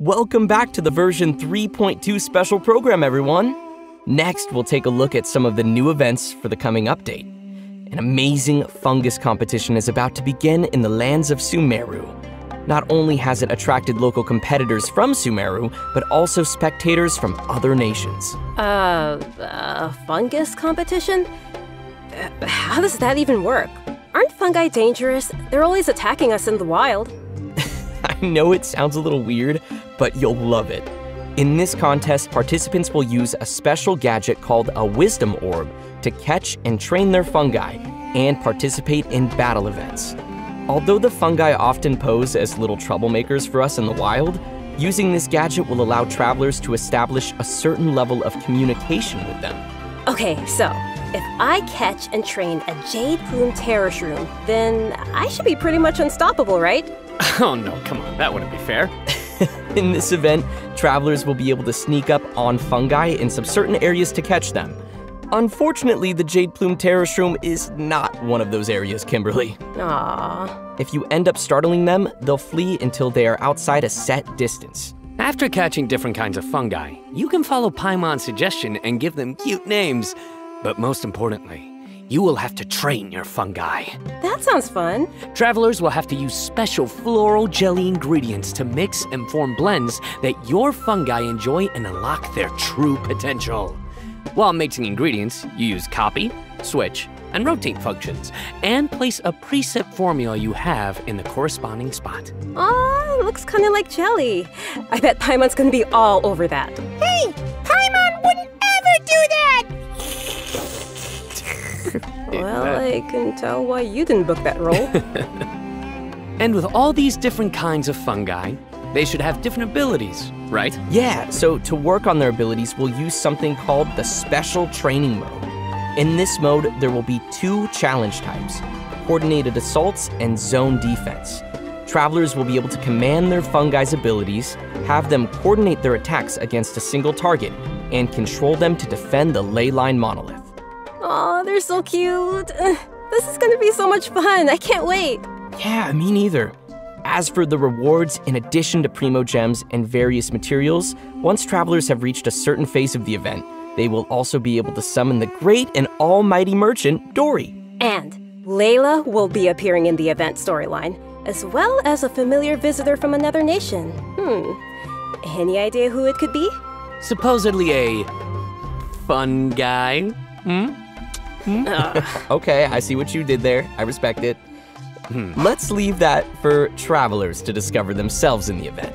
Welcome back to the version 3.2 special program, everyone. Next, we'll take a look at some of the new events for the coming update. An amazing fungus competition is about to begin in the lands of Sumeru. Not only has it attracted local competitors from Sumeru, but also spectators from other nations. Uh, a fungus competition? Uh, how does that even work? Aren't fungi dangerous? They're always attacking us in the wild. I know it sounds a little weird, but you'll love it. In this contest, participants will use a special gadget called a Wisdom Orb to catch and train their fungi and participate in battle events. Although the fungi often pose as little troublemakers for us in the wild, using this gadget will allow travelers to establish a certain level of communication with them. Okay, so if I catch and train a Jade Plume Terror Shroom, then I should be pretty much unstoppable, right? Oh no, come on, that wouldn't be fair. in this event, travelers will be able to sneak up on fungi in some certain areas to catch them. Unfortunately, the Jade Plume Terror Shroom is not one of those areas, Kimberly. Aww. If you end up startling them, they'll flee until they are outside a set distance. After catching different kinds of fungi, you can follow Paimon's suggestion and give them cute names. But most importantly, you will have to train your fungi. That sounds fun. Travelers will have to use special floral jelly ingredients to mix and form blends that your fungi enjoy and unlock their true potential. While mixing ingredients, you use copy, switch, and rotate functions, and place a preset formula you have in the corresponding spot. Aw, looks kinda like jelly. I bet Paimon's gonna be all over that. Hey, well, I can tell why you didn't book that role. and with all these different kinds of fungi, they should have different abilities, right? Yeah, so to work on their abilities, we'll use something called the Special Training Mode. In this mode, there will be two challenge types coordinated assaults and zone defense. Travelers will be able to command their fungi's abilities, have them coordinate their attacks against a single target, and control them to defend the leyline monolith. Aw, they're so cute. This is gonna be so much fun. I can't wait. Yeah, me neither. As for the rewards, in addition to Primogems and various materials, once travelers have reached a certain phase of the event, they will also be able to summon the great and almighty merchant, Dori. And Layla will be appearing in the event storyline, as well as a familiar visitor from another nation. Hmm. Any idea who it could be? Supposedly a fun guy. Hmm? okay, I see what you did there. I respect it. Hmm. Let's leave that for travelers to discover themselves in the event.